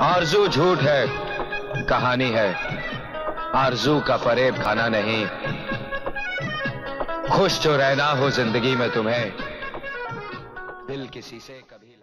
आरज़ू झूठ है, कहानी है। आरज़ू का फरेब खाना नहीं। खुश जो रहना हो ज़िंदगी में तुम्हें, दिल किसी से कभी